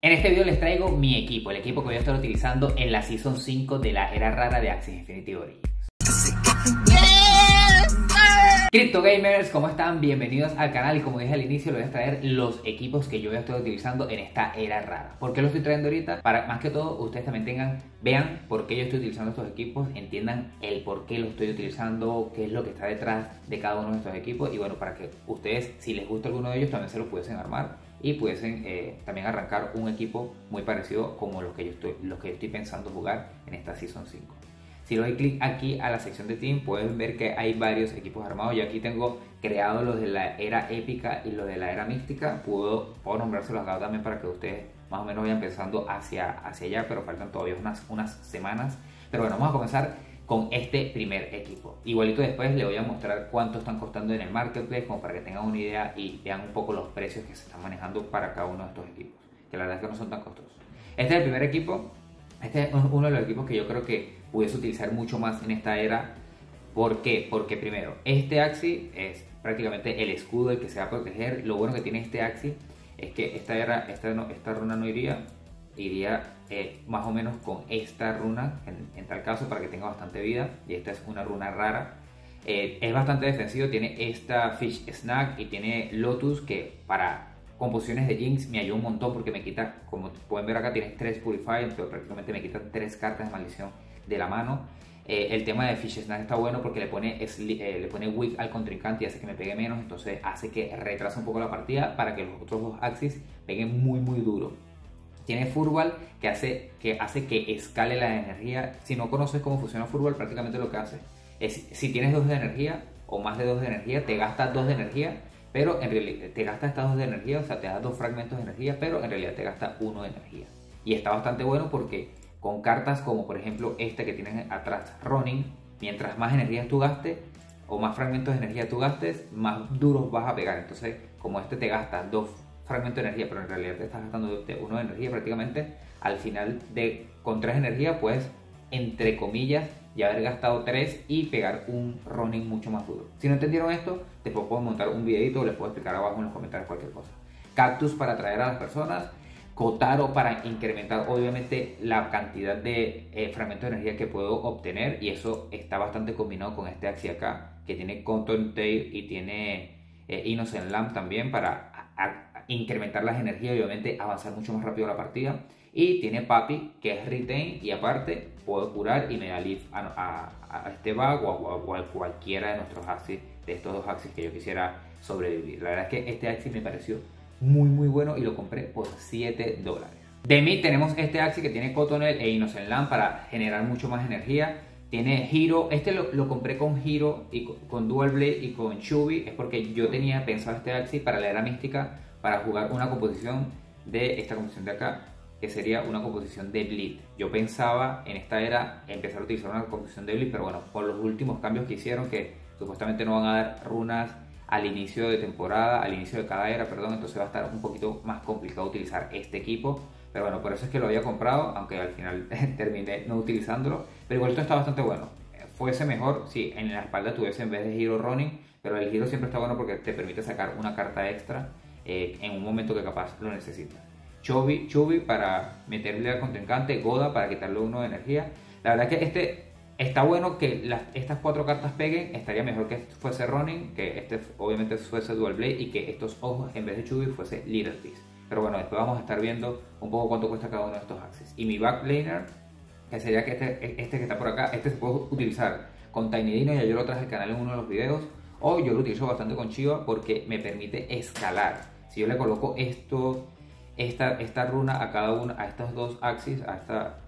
En este video les traigo mi equipo, el equipo que voy a estar utilizando en la Season 5 de la era rara de Axis Infinity Origins. Crypto Gamers, ¿cómo están? Bienvenidos al canal y como dije al inicio les voy a traer los equipos que yo voy a estar utilizando en esta era rara. ¿Por qué los estoy trayendo ahorita? Para más que todo ustedes también tengan, vean por qué yo estoy utilizando estos equipos, entiendan el por qué los estoy utilizando, qué es lo que está detrás de cada uno de estos equipos y bueno, para que ustedes, si les gusta alguno de ellos, también se los pudiesen armar y pudiesen eh, también arrancar un equipo muy parecido como los que yo estoy, los que estoy pensando jugar en esta Season 5. Si le doy clic aquí a la sección de Team, pueden ver que hay varios equipos armados. Yo aquí tengo creado los de la era épica y los de la era mística. Puedo, puedo nombrárselos acá también para que ustedes más o menos vayan pensando hacia, hacia allá, pero faltan todavía unas, unas semanas. Pero bueno, vamos a comenzar con este primer equipo. Igualito después le voy a mostrar cuánto están costando en el marketplace, como para que tengan una idea y vean un poco los precios que se están manejando para cada uno de estos equipos, que la verdad es que no son tan costosos. Este es el primer equipo, este es uno de los equipos que yo creo que pudiese utilizar mucho más en esta era. ¿Por qué? Porque primero, este Axi es prácticamente el escudo el que se va a proteger. Lo bueno que tiene este Axi es que esta, era, esta, esta runa no iría, iría eh, más o menos con esta runa en, tal caso para que tenga bastante vida. Y esta es una runa rara. Eh, es bastante defensivo, tiene esta Fish Snack y tiene Lotus que para composiciones de Jinx me ayuda un montón porque me quita, como pueden ver acá, tiene 3 Purify, pero prácticamente me quita 3 cartas de maldición de la mano. Eh, el tema de Fish Snack está bueno porque le pone, eh, le pone weak al contrincante y hace que me pegue menos, entonces hace que retrase un poco la partida para que los otros dos Axis peguen muy muy duro. Tiene Furball que hace, que hace que escale la energía. Si no conoces cómo funciona Furball, prácticamente lo que hace es si tienes dos de energía o más de dos de energía, te gasta dos de energía pero en realidad te gasta estas dos de energía, o sea, te da dos fragmentos de energía, pero en realidad te gasta uno de energía. Y está bastante bueno porque con cartas como por ejemplo esta que tienes atrás, Running, mientras más energía tú gastes o más fragmentos de energía tú gastes, más duros vas a pegar. Entonces, como este te gasta dos fragmentos de energía, pero en realidad te estás gastando uno de energía prácticamente, al final de con tres energía puedes, entre comillas, y haber gastado 3 y pegar un running mucho más duro. Si no entendieron esto, después puedo montar un videito o les puedo explicar abajo en los comentarios cualquier cosa. Cactus para atraer a las personas, Kotaro para incrementar obviamente la cantidad de eh, fragmentos de energía que puedo obtener y eso está bastante combinado con este Axi acá que tiene Contour Tail y tiene eh, Innocent Lamp también para incrementar las energías obviamente avanzar mucho más rápido la partida. Y tiene Papi, que es Retain, y aparte puedo curar y me da lift a, este bug o a, cualquiera de nuestros axis, de estos dos axis que yo quisiera sobrevivir. La verdad es que este axis me pareció muy muy bueno y lo compré por 7 dólares. De mí tenemos este axis que tiene Cotonel e Innocent Land para generar mucho más energía. Tiene Hero, este lo, compré con Hero y con, Dual Blade y con Chubby, es porque yo tenía pensado este axis para la era mística para jugar una composición de esta composición de acá que sería una composición de Bleed. Yo pensaba en esta era empezar a utilizar una composición de Bleed, pero bueno, por los últimos cambios que hicieron, que supuestamente no van a dar runas al inicio de temporada, al inicio de cada era, perdón, entonces va a estar un poquito más complicado utilizar este equipo. Pero bueno, por eso es que lo había comprado, aunque al final terminé no utilizándolo. Pero igual esto está bastante bueno. Fuese mejor si en la espalda tuviese en vez de Hero Running, pero el giro siempre está bueno porque te permite sacar una carta extra eh, en un momento que capaz lo necesitas. Chubby, para meterle al contrincante, Goda para quitarle uno de energía. La verdad que este está bueno que estas cuatro cartas peguen, estaría mejor que este fuese Running, que este obviamente fuese Dual Blade y que estos ojos en vez de Chubby fuese Little Piece. Pero bueno, después vamos a estar viendo un poco cuánto cuesta cada uno de estos axes. Y mi backlaner, que sería que este, este que está por acá, este se puede utilizar con Tiny Dino, ya yo lo traje al canal en uno de los videos. O yo lo utilizo bastante con Chiva porque me permite escalar. Si yo le coloco esto esta, esta runa a cada una, a estas dos axis, a, esta,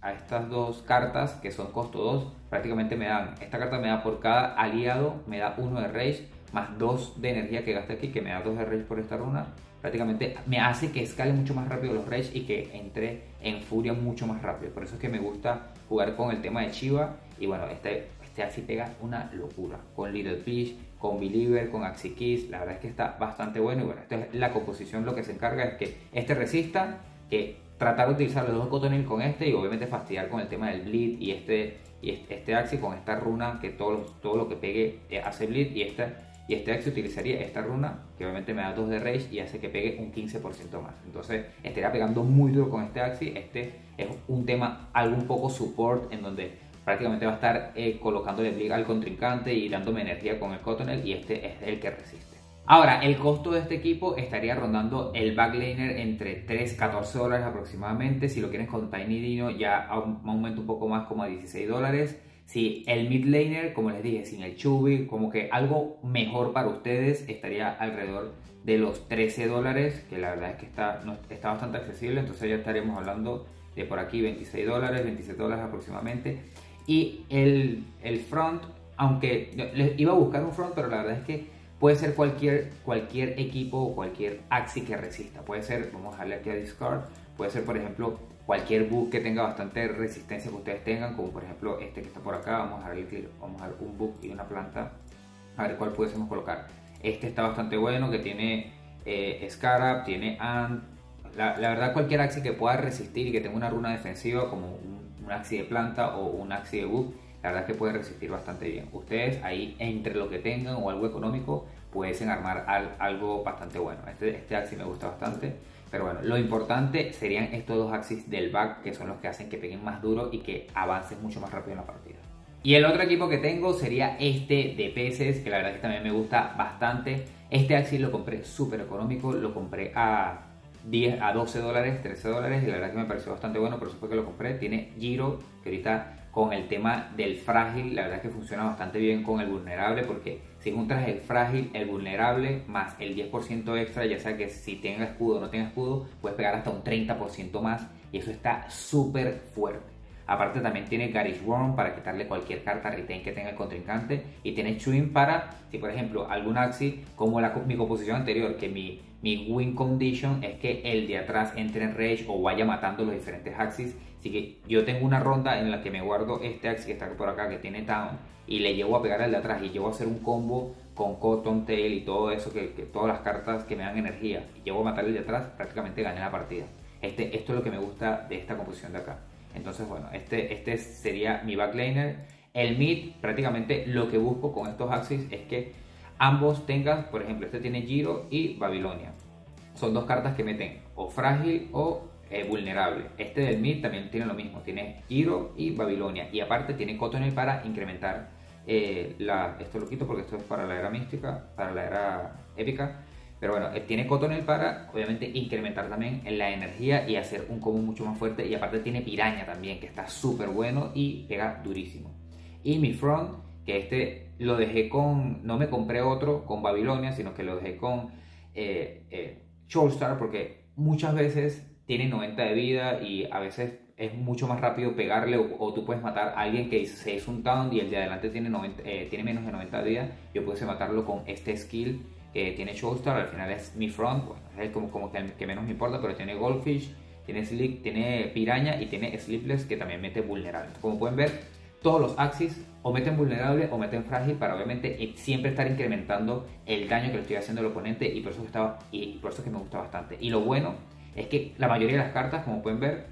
a estas dos cartas que son costo 2, prácticamente me dan, esta carta me da por cada aliado, me da uno de rage, más 2 de energía que gaste aquí, que me da 2 de rage por esta runa, prácticamente me hace que escale mucho más rápido los rage y que entre en furia mucho más rápido. Por eso es que me gusta jugar con el tema de Chiva y bueno, este, este así pega una locura con Little Fish, con Believer, con Axie la verdad es que está bastante bueno y bueno, esta es la composición lo que se encarga es que este resista, que tratar de utilizar los dos cotonil con este y obviamente fastidiar con el tema del bleed y este y este Axie con esta runa que todo, todo lo que pegue eh, hace bleed y esta y este Axi utilizaría esta runa, que obviamente me da 2 de Rage y hace que pegue un 15% más. Entonces estaría pegando muy duro con este Axi. Este es un tema algo un poco support en donde prácticamente va a estar eh, colocándole Bleak al contrincante y dándome energía con el Cottonelle y este es el que resiste. Ahora, el costo de este equipo estaría rondando el backliner entre 3, 14 dólares aproximadamente. Si lo quieren con Tiny Dino ya aumenta un poco más como a 16 dólares. Si el mid laner, como les dije, sin el Chubby, como que algo mejor para ustedes estaría alrededor de los 13 dólares, que la verdad es que está, está bastante accesible, entonces ya estaremos hablando de por aquí 26 dólares, 27 dólares aproximadamente. Y el, el front, aunque iba a buscar un front, pero la verdad es que puede ser cualquier, cualquier equipo o cualquier axi que resista. Puede ser, vamos a darle aquí a discard, puede ser por ejemplo cualquier bug que tenga bastante resistencia que ustedes tengan, como por ejemplo este que está por acá, vamos a darle clic, vamos a dar un bug y una planta, a ver cuál pudiésemos colocar. Este está bastante bueno, que tiene eh, Scarab, tiene Ant, la, verdad cualquier axi que pueda resistir y que tenga una runa defensiva como un, un axi de planta o un axi de bug, la verdad es que puede resistir bastante bien. Ustedes ahí entre lo que tengan o algo económico pueden armar algo bastante bueno. Este, este axi me gusta bastante. Pero bueno, lo importante serían estos dos axis del back que son los que hacen que peguen más duro y que avancen mucho más rápido en la partida. Y el otro equipo que tengo sería este de peces, que la verdad es que también me gusta bastante. Este axis lo compré súper económico, lo compré a 10 a 12 dólares, 13 dólares y la verdad que me pareció bastante bueno, por eso fue que lo compré. Tiene giro, que ahorita con el tema del frágil, la verdad que funciona bastante bien con el vulnerable porque si juntas el frágil, el vulnerable más el 10% extra, ya sea que si tenga escudo o no tenga escudo, puedes pegar hasta un 30% más y eso está súper fuerte. Aparte también tiene Garish Worm para quitarle cualquier carta que tenga el contrincante y tiene Swing para, si por ejemplo algún axi, como la, mi composición anterior, que mi, mi win condition es que el de atrás entre en rage o vaya matando los diferentes axis Así que yo tengo una ronda en la que me guardo este Axi que está por acá, que tiene Town, y le llevo a pegar al de atrás y llevo a hacer un combo con Cotton Tail y todo eso, que, todas las cartas que me dan energía, y llevo a matar el de atrás, prácticamente gané la partida. Este, esto es lo que me gusta de esta composición de acá. Entonces, bueno, este, este sería mi backliner. El mid, prácticamente lo que busco con estos axis es que ambos tengan, por ejemplo, este tiene Giro y Babilonia. Son dos cartas que meten o frágil o eh, vulnerable. Este del mid también tiene lo mismo, tiene Hiro y Babilonia. Y aparte tiene Cottonel para incrementar eh, la... Esto lo quito porque esto es para la era mística, para la era épica. Pero bueno, eh, tiene Cottonel para obviamente incrementar también la energía y hacer un combo mucho más fuerte. Y aparte tiene Piraña también, que está súper bueno y pega durísimo. Y mi front, que este lo dejé con... No me compré otro con Babilonia, sino que lo dejé con eh, eh, porque muchas veces tiene 90 de vida y a veces es mucho más rápido pegarle o, tú puedes matar a alguien que se es un town y el de adelante tiene, 90, eh, tiene menos de 90 de vida. Yo puedo matarlo con este skill que tiene Showstar, al final es mi front, bueno, es como, como que, menos me importa, pero tiene Goldfish, tiene Slick, tiene Piraña y tiene Sleepless que también mete vulnerable. Como pueden ver, todos los axis o meten vulnerable o meten frágil para obviamente eh, siempre estar incrementando el daño que le estoy haciendo al oponente y por eso, estaba, y por eso es que me gusta bastante. Y lo bueno es que la mayoría de las cartas, como pueden ver,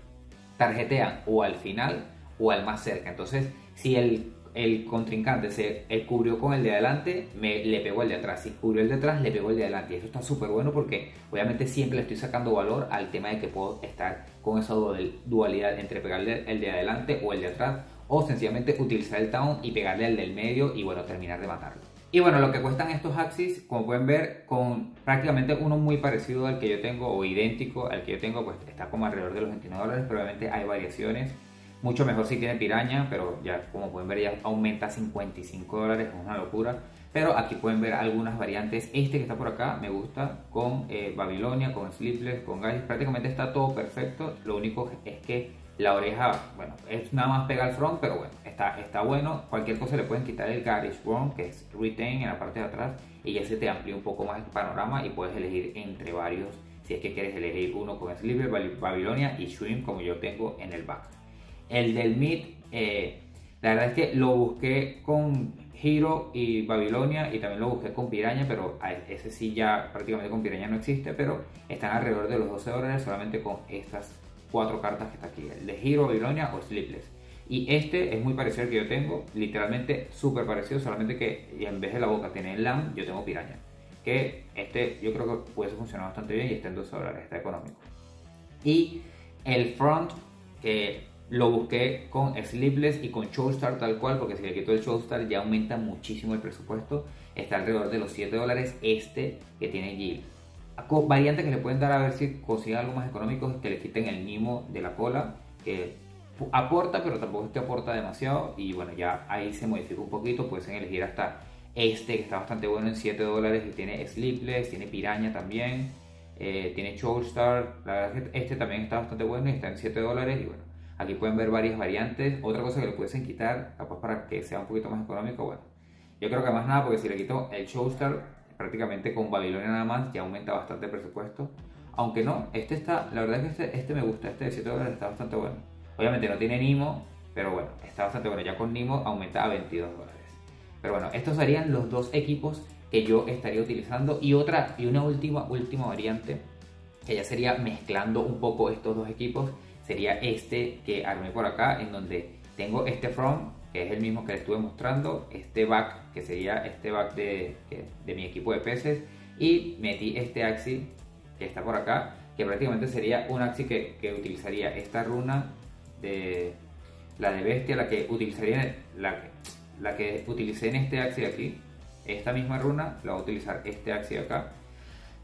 tarjetean o al final o al más cerca. Entonces, si el, el contrincante se cubrió con el de adelante, me, le pegó el de atrás. Si cubrió el de atrás, le pegó el de adelante. Y eso está súper bueno porque obviamente siempre le estoy sacando valor al tema de que puedo estar con esa dualidad entre pegarle el de adelante o el de atrás. O sencillamente utilizar el town y pegarle al del medio y bueno, terminar de matarlo. Y bueno, lo que cuestan estos Axis, como pueden ver, con prácticamente uno muy parecido al que yo tengo o idéntico al que yo tengo, pues está como alrededor de los 29 dólares, pero obviamente hay variaciones. Mucho mejor si tiene piraña, pero ya como pueden ver ya aumenta a 55 dólares, es una locura. Pero aquí pueden ver algunas variantes. Este que está por acá me gusta con eh, Babilonia, con Sleepless, con Guys. Prácticamente está todo perfecto. Lo único es que la oreja, bueno, es nada más pega al front, pero bueno, está, está bueno. Cualquier cosa le pueden quitar el Garish Worm, que es Retain en la parte de atrás, y ya se te amplía un poco más el panorama y puedes elegir entre varios, si es que quieres elegir uno con Sleeper, Babilonia y Shrimp, como yo tengo en el back. El del mid, eh, la verdad es que lo busqué con Hero y Babilonia y también lo busqué con Piraña, pero ese sí ya prácticamente con Piraña no existe, pero están alrededor de los 12 dólares solamente con estas cuatro cartas que está aquí, el de Hero, Babilonia o Sleepless. Y este es muy parecido al que yo tengo, literalmente súper parecido, solamente que en vez de la boca tiene LAM, yo tengo piraña. Que este yo creo que puede funcionar bastante bien y está en 2 dólares, está económico. Y el front, que lo busqué con Sleepless y con Showstar tal cual, porque si le quito el Showstar ya aumenta muchísimo el presupuesto. Está alrededor de los 7 dólares este que tiene Jill. Variantes que le pueden dar a ver si consiguen algo más económico es que le quiten el Nimo de la cola, que aporta, pero tampoco es que aporta demasiado. Y bueno, ya ahí se modifica un poquito. Pueden elegir hasta este, que está bastante bueno en 7 dólares y tiene Sleepless, tiene Piraña también, eh, tiene Showstar. La verdad es que este también está bastante bueno y está en 7 dólares. Y bueno, aquí pueden ver varias variantes. Otra cosa que le pueden quitar, capaz para que sea un poquito más económico, bueno. Yo creo que más nada, porque si le quito el Showstar, prácticamente con Babilonia nada más, ya aumenta bastante el presupuesto. Aunque no, este está, la verdad es que este, este me gusta, este de 7 dólares está bastante bueno. Obviamente no tiene Nimo, pero bueno, está bastante bueno. Ya con Nimo aumenta a 22 dólares. Pero bueno, estos serían los dos equipos que yo estaría utilizando. Y otra, y una última, última variante, que ya sería mezclando un poco estos dos equipos, sería este que armé por acá, en donde tengo este front, que es el mismo que les estuve mostrando, este back, que sería este back de, de mi equipo de peces, y metí este axi que está por acá, que prácticamente sería un axi que, que utilizaría esta runa de la de bestia, la que utilizaría la, la que utilicé en este axi de aquí, esta misma runa, la voy a utilizar este axi de acá.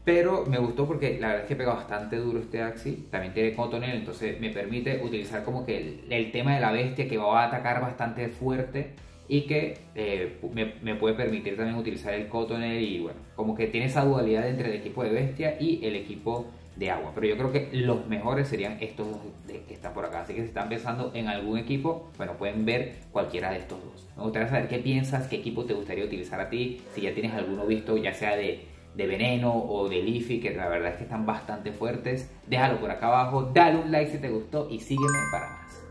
Pero me gustó porque la verdad es que pega bastante duro este axi, también tiene cotonel, entonces me permite utilizar como que el, tema de la bestia que va a atacar bastante fuerte y que eh, me, me, puede permitir también utilizar el cotonel y bueno, como que tiene esa dualidad entre el equipo de bestia y el equipo de agua. Pero yo creo que los mejores serían estos dos que están por acá. Así que si están pensando en algún equipo, bueno, pueden ver cualquiera de estos dos. Me gustaría saber qué piensas, qué equipo te gustaría utilizar a ti, si ya tienes alguno visto, ya sea de, de Veneno o de Leafy, que la verdad es que están bastante fuertes. Déjalo por acá abajo, dale un like si te gustó y sígueme para más.